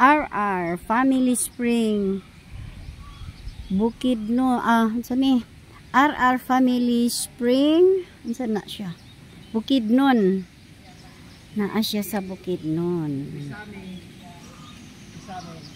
RR Family Spring. Bukid no ah unsa ni eh? RR Family Spring. Unsa na siya? Bukid nun. Naa siya sa Bukid nun. Isami. Isami.